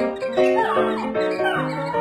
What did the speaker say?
Oh, my God.